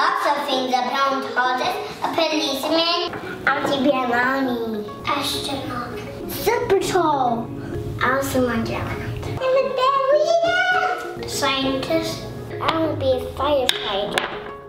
Lots of things. A paleontologist, a policeman, Auntie Bianani, astronaut, super tall, Elsa Mandela. I'm a ballerina! Scientist. I want to be a firefighter.